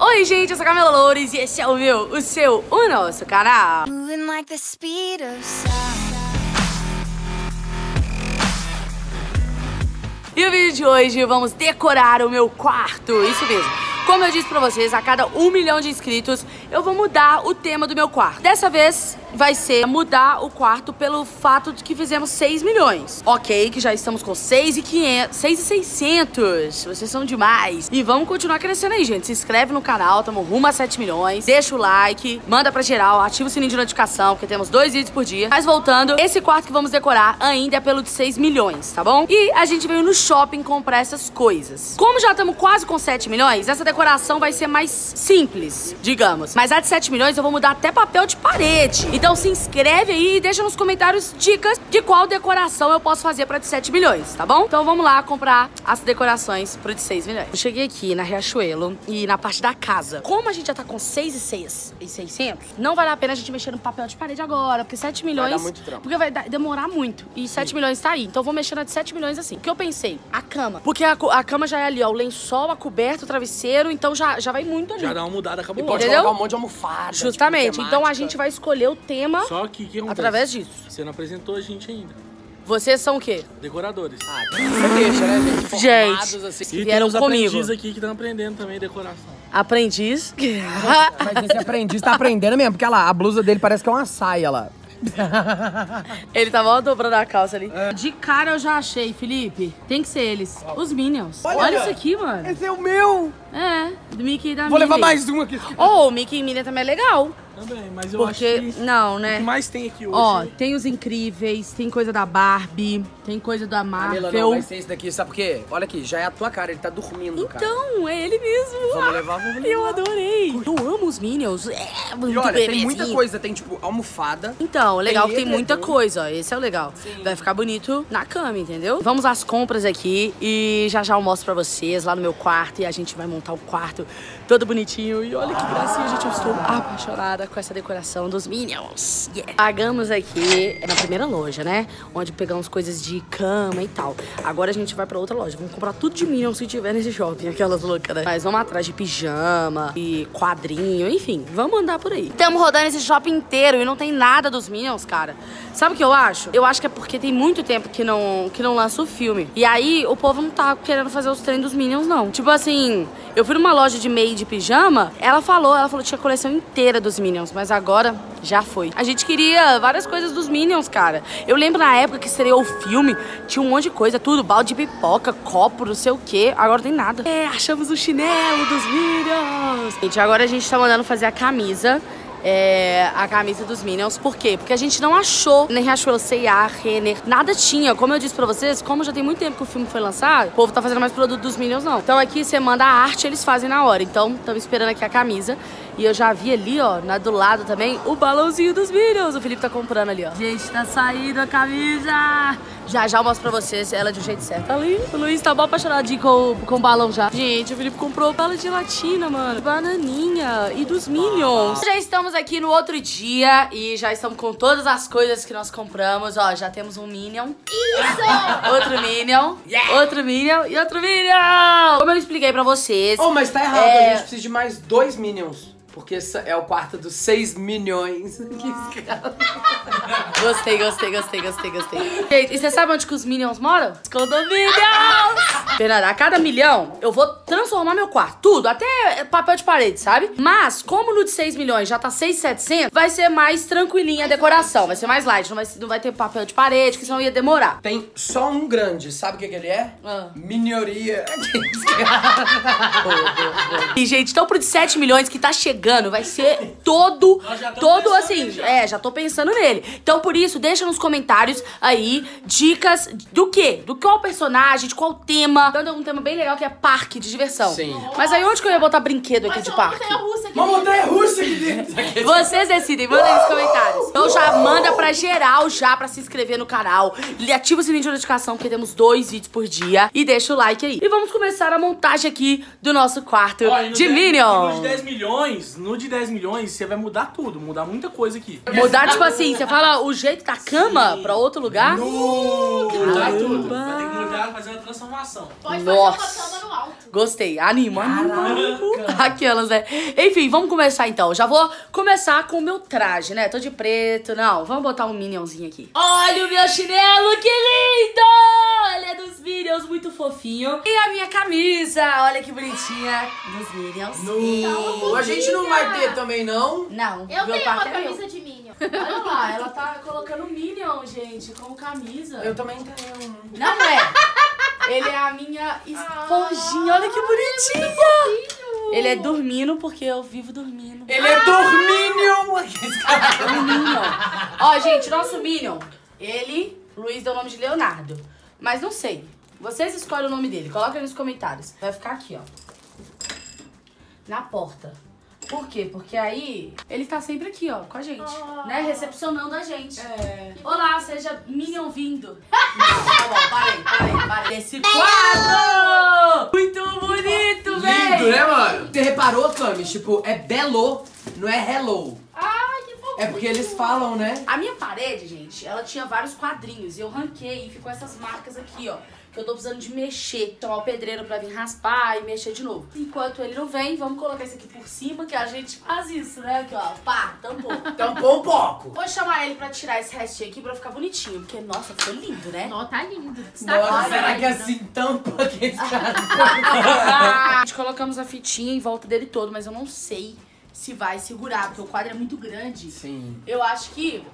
Oi, gente, eu sou a Camila Loures e esse é o meu, o seu, o nosso canal. Moving like the speed of sound. E o vídeo de hoje vamos decorar o meu quarto, isso mesmo. Como eu disse pra vocês, a cada um milhão de inscritos eu vou mudar o tema do meu quarto. Dessa vez vai ser mudar o quarto pelo fato de que fizemos 6 milhões. Ok, que já estamos com 6 e 500, 6 e 600. Vocês são demais. E vamos continuar crescendo aí, gente. Se inscreve no canal, tamo rumo a 7 milhões. Deixa o like, manda pra geral, ativa o sininho de notificação, porque temos dois vídeos por dia. Mas voltando, esse quarto que vamos decorar ainda é pelo de 6 milhões, tá bom? E a gente veio no shopping comprar essas coisas. Como já estamos quase com 7 milhões, essa decoração vai ser mais simples, digamos. Mas a de 7 milhões eu vou mudar até papel de parede. Então se inscreve aí e deixa nos comentários dicas de qual decoração eu posso fazer pra de 7 milhões, tá bom? Então vamos lá comprar as decorações pro de 6 milhões. Eu cheguei aqui na Riachuelo e na parte da casa. Como a gente já tá com 6 e 6 e 600, não vale a pena a gente mexer no papel de parede agora, porque 7 milhões... dar muito trampo. Porque vai dar- demorar muito. E 7 milhões tá aí. Então eu vou mexer na de 7 milhões assim. O que eu pensei? A cama. Porque a, a cama já é ali, ó. O lençol, a coberta, o travesseiro. Então já, já vai muito ali. Já dá uma mudada E cabulosa. pode- Pode Entendeu? colocar um monte de almofada. Justamente. tipo, então a gente vai escolher o tema Só que que através disso. Você não apresentou a gente ainda. Vocês são o quê? Decoradores. Ah, você deixa, né, gente? Formados, assim. e vieram tem os comigo. aprendizes aqui que estão aprendendo também decoração. Aprendiz. Mas esse aprendiz tá aprendendo mesmo, porque olha lá, a blusa dele parece que é uma saia lá. Ele tava ó, dobrando a calça ali. De cara eu já achei, Felipe. Tem que ser eles. Os Minions. Olha, isso aqui, mano. Esse é o meu! É, do Mickey e da Vou Minnie. levar mais um aqui. Oh, o Mickey e Minnie também é legal. Também, mas eu Porque, acho que não, o né? que mais tem aqui hoje... Ó, tem os incríveis, tem coisa da Barbie, tem coisa da Camila, Marvel. não, vai ser esse daqui, sabe por quê? Olha aqui, já é a tua cara, ele tá dormindo, cara. Então, é ele mesmo. Vamos levar, vamos levar. Eu adorei. Eu amo os Minions. É, muito E olha, tem bebezinho. muita coisa, tem tipo almofada. Então, legal que tem muita coisa, ó. Esse é o legal. Vai ficar bonito na cama, entendeu? Vamos às compras aqui e já já eu mostro pra vocês lá no meu quarto e a gente vai montar o quarto todo bonitinho. E olha que gracinha, gente. Eu estou apaixonada com essa decoração dos Minions. Yeah. Pagamos aqui na primeira loja, né? Onde pegamos coisas de cama e tal. Agora a gente vai pra outra loja. Vamos comprar tudo de Minions que tiver nesse shopping, aquelas loucas, né? Mas vamos atrás de pijama e quadrinho, enfim. Vamos andar por aí. Estamos rodando esse shopping inteiro e não tem nada dos Minions, cara. Sabe o que eu acho? Eu acho que é porque tem muito tempo que não, que não lança o filme. E aí o povo não tá querendo fazer os treinos dos Minions, não. Tipo assim, eu fui numa loja de meia de pijama, ela falou, ela falou que tinha a coleção inteira dos Minions, mas agora já foi. A gente queria várias coisas dos Minions, cara. Eu lembro na época que estreou o filme, tinha um monte de coisa, tudo, balde de pipoca, copo, não sei o quê. Agora tem nada. É, achamos o chinelo dos Minions. Gente, agora a gente tá mandando fazer a camisa é, a camisa dos Minions. Por quê? Porque a gente não achou nem Riachuelo, C&A, Renner, nada tinha. Como eu disse pra vocês, como já tem muito tempo que o filme foi lançado, o povo tá fazendo mais produto dos Minions, não. Então aqui você manda a arte, eles fazem na hora. Então, estamos esperando aqui a camisa. E eu já vi ali, ó, na, do lado também, o balãozinho dos Minions. O Felipe tá comprando ali, ó. Gente, tá saindo a camisa! Já já eu mostro pra vocês ela de um jeito certo. Ali, o Luiz tá bom apaixonadinho com, com o balão já. Gente, o Felipe comprou bala de latina, mano. Bananinha e dos Minions. Já estamos aqui no outro dia e já estamos com todas as coisas que nós compramos. Ó, já temos um Minion. Isso! outro Minion. Outro Minion e outro Minion. Como eu expliquei pra vocês. Oh, mas tá errado, É. a gente precisa de mais dois Minions. Porque esse é o quarto dos 6 milhões. Que escala. Gostei, gostei, gostei, gostei, gostei. Gente, e você sabe onde que os Minions moram? Os condomínios! Fernanda, a cada milhão, eu vou transformar meu quarto. Tudo, até papel de parede, sabe? Mas, como no de 6 milhões já tá 6,700, vai ser mais tranquilinha a decoração. Vai ser mais light, não vai, não vai ter papel de parede, que senão ia demorar. Tem só um grande, sabe o que, que ele é? Ah. Minioria. E, gente, então pro de 7 milhões que tá chegando, vai ser todo, todo assim, já. é, já tô pensando nele. Então, por isso, deixa nos comentários aí dicas do quê? Do qual personagem, de qual tema. Dando um tema bem legal que é parque de diversão. Sim. Mas aí onde que eu ia botar brinquedo aqui de parque? Uma montanha russa aqui dentro. Vocês decidem, manda aí nos comentários. Então já manda pra geral já pra se inscrever no canal. E ativa o sininho de notificação, porque temos dois vídeos por dia. E deixa o like aí. E vamos começar a montagem aqui do nosso quarto no de 10 Minions. Nos 10 milhões, No de 10 milhões, você vai mudar tudo, mudar muita coisa aqui. Mudar, tipo assim, você fala o jeito da cama pra outro lugar? Mudar tudo. Vai ter fazer uma transformação. Pode Nossa. fazer uma cama no alto. Gostei. Anima, anima. Aquelas, né? Enfim, vamos começar então. Já vou começar com o meu traje, né? Tô de preto. Não, vamos botar um Minionzinho aqui. Olha o meu chinelo, que lindo! Ele é dos Minions, muito fofinho. E a minha camisa, olha que bonitinha. Dos Minions. No... A gente não vai ter também, não? Não, Eu meu tenho uma é camisa de Minion. Olha lá, ela tá colocando Minion, gente, como camisa. Eu também tenho. Não é. Ele é a minha esponjinha. Olha que bonitinha. Ele é dormindo porque eu vivo dormindo. Ele é Dorminion! Minion. Ó, gente, nosso Minion. Ele, Luiz deu o nome de Leonardo. Mas não sei. Vocês escolhem o nome dele. Coloca aí nos comentários. Vai ficar aqui, ó. Na porta. Por quê? Porque aí ele tá sempre aqui, ó, com a gente. Né? Recepcionando a gente. É. Olá, seja Minion vindo. Não, tá bom, parei, parei, parei. Esse quadro! Muito bonito, velho! Lindo, né, mano? Você reparou, Camis? Tipo, é belo, não é hello. Ai, que fofo. É porque eles falam, né? A minha parede, gente, ela tinha vários quadrinhos. E eu ranquei e ficou essas marcas aqui, ó. Que eu tô precisando de mexer. Chamar o pedreiro pra vir raspar e mexer de novo. Enquanto ele não vem, vamos colocar isso aqui por cima, que a gente faz isso, né? Aqui, ó. Pá, tampou. Tampou um pouco. Vou chamar ele pra tirar esse restinho aqui pra ficar bonitinho. Porque, nossa, ficou lindo, né? Nó, tá lindo. Nossa, Tá será que assim tampa que esse cara... a gente colocamos a fitinha em volta dele todo, mas eu não sei se vai segurar, porque o quadro é muito grande. Sim. Eu acho que,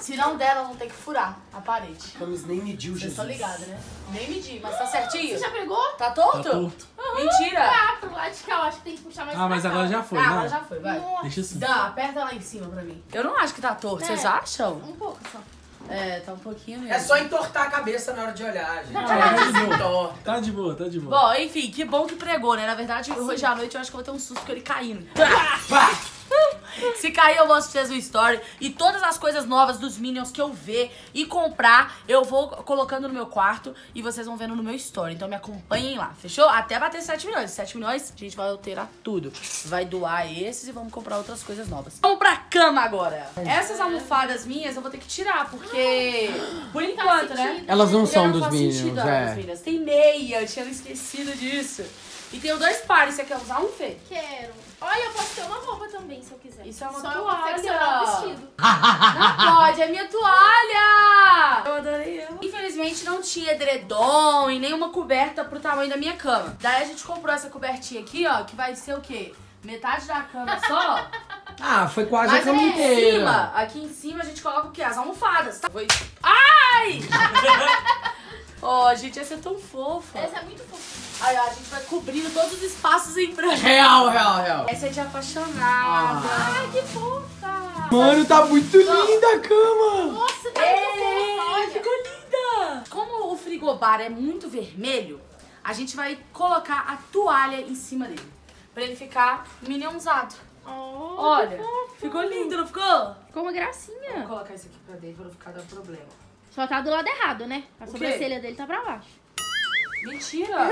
se não der, nós vamos ter que furar a parede. Camis nem mediu, Vocês Jesus. estão ligados, né? Nem medi, mas tá certinho. Você já pegou? Tá torto? Tá torto. Mentira. Ah, pro lado de cá, eu acho que tem que puxar mais Ah, pra mas cá. agora já foi, ah, né? agora já foi, vai. Nossa, Deixa assim. Dá, aperta lá em cima pra mim. Eu não acho que tá torto, É. vocês acham? um pouco só. É, tá um pouquinho mesmo. É só entortar a cabeça na hora de olhar, gente. Ah, tá de boa. Tá de boa, tá de boa. Bom, enfim, que bom que pregou, né? Na verdade, hoje à noite eu acho que eu vou ter um susto com ele caindo. Pá! Se cair, eu mostro pra vocês o story. E todas as coisas novas dos Minions que eu ver e comprar, eu vou colocando no meu quarto e vocês vão vendo no meu story. Então me acompanhem lá, fechou? Até bater 7 milhões. 7 milhões, a gente vai alterar tudo. Vai doar esses e vamos comprar outras coisas novas. Vamos pra cama agora. Essas almofadas minhas eu vou ter que tirar, porque. Por enquanto, né? Elas não são não dos Minions, sentido é. dos Minions. Tem meia, eu tinha esquecido disso. E tenho dois pares, você quer usar um, Fê? Quero. Olha, eu posso ter uma roupa também, se eu quiser. Isso é uma Só eu toalha. confeccionar o vestido. Não pode, é minha toalha! Eu adorei ela. Infelizmente não tinha edredom e nenhuma coberta pro tamanho da minha cama. Daí a gente comprou essa cobertinha aqui, ó, que vai ser o quê? Metade da cama só. Ah, foi quase Mas a cama aqui em inteira. cima, aqui em cima a gente coloca o quê? As almofadas, tá? Foi... Ai! Ó, gente, essa é tão fofa. Essa é muito fofa. Aí, ó, a gente vai cobrindo todos os espaços em branco. Real, real, real. Essa é de apaixonada. Ai, que fofa. Mano, tá muito linda a cama. Nossa, tá Ei, muito fofa. Olha. ficou linda! Como o frigobar é muito vermelho, a gente vai colocar a toalha em cima dele. Pra ele ficar minionzado. Oh, Olha, ficou lindo, não ficou? Ficou uma gracinha. Vou colocar isso aqui pra dentro pra não ficar dando problema. Só tá do lado errado, né? A O quê? sobrancelha dele tá pra baixo. Mentira!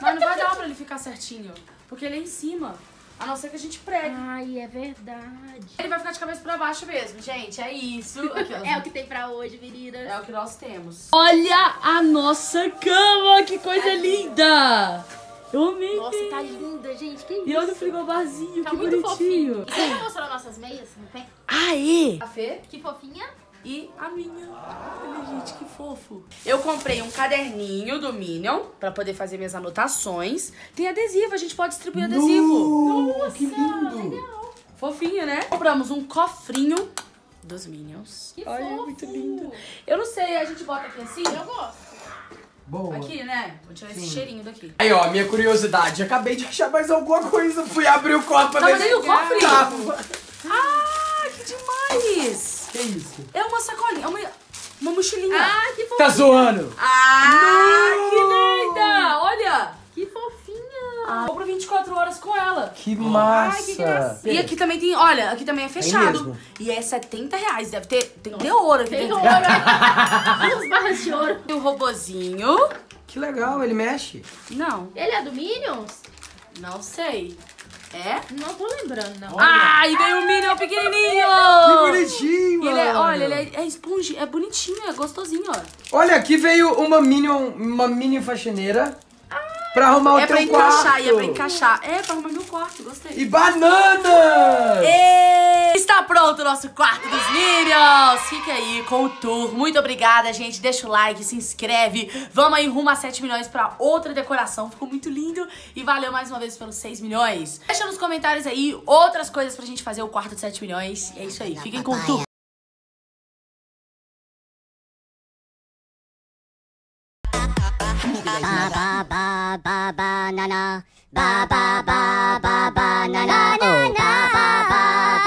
Mas não vai dar pra ele ficar certinho. Porque ele é em cima. A não ser que a gente pregue. Ai, é verdade. Ele vai ficar de cabeça pra baixo mesmo, gente. É isso. Aqui. É o que tem pra hoje, meninas. É o que nós temos. Olha a nossa cama, que coisa linda! Eu amei. Nossa, tá linda, gente. Que isso? E olha o frigobarzinho, Tá que muito bonitinho. fofinho. Você já mostrou nossas meias no pé? Aê! A Fê Que fofinha. E a minha. Olha, gente, que fofo. Eu comprei um caderninho do Minion pra poder fazer minhas anotações. Tem adesivo, a gente pode distribuir adesivo. Nossa, que lindo. Fofinho, né? Compramos um cofrinho dos Minions. Que Olha, fofo. muito lindo. Eu não sei, a gente bota aqui assim? Eu gosto. Boa. Aqui, né? Vou tirar esse cheirinho daqui. Aí, ó, minha curiosidade. Acabei de achar mais alguma coisa. Fui abrir o copo Tava dentro do cofre? Tava. Ah, que demais! Que isso uma sacolinha, é uma, uma mochilinha. Ah, que fofinha. Tá zoando? Ah, que linda! Olha! Que fofinha. Ah, compro 24 horas com ela. Que massa. gracinha. E aqui também tem, olha, aqui também é fechado. mesmo? E é 70 reais, deve ter, tem que ter ouro aqui Tem dentro. ouro. Duas barras de ouro. Tem um robozinho. Que legal, ele mexe. Não, Ele é do Minions? não sei. É? Não tô lembrando, não. Ah, e veio um Minion pequenininho! Que bonitinho, ele é, mano. olha, ele é, é esponja, é bonitinho, é gostosinho, ó. Olha, aqui veio uma Minion, uma mini faxineira pra arrumar o é teu pra encaixar, quarto. e é pra encaixar. É, pra arrumar meu quarto, gostei. E bananas! E pronto o nosso quarto dos Minions! Fique aí com o tour. Muito obrigada, gente. Deixa o like, se inscreve. Vamos aí rumo a 7 milhões pra outra decoração. Ficou muito lindo. E valeu mais uma vez pelos 6 milhões. Deixa nos comentários aí outras coisas pra gente fazer o quarto de 7 milhões. E é isso aí. Fiquem com o tour. ba ba ba ba banana ba ba ba ba banana oh ba ba ba ba Olha,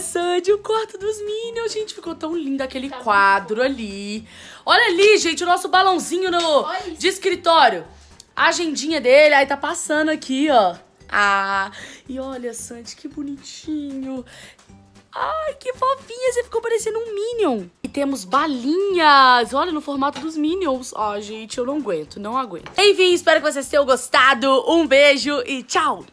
Sandy, o quarto dos Minions, gente, ficou tão lindo aquele quadro ali. Olha ali, gente, o nosso balãozinho no, de escritório. A agendinha dele, aí tá passando aqui, ó. Ah, e olha, Sandy, que bonitinho. Ai, que fofinha, você ficou parecendo um Minion. E temos balinhas, olha, no formato dos Minions. Ó, gente, eu não aguento, não aguento. Enfim, espero que vocês tenham gostado. Um beijo e tchau!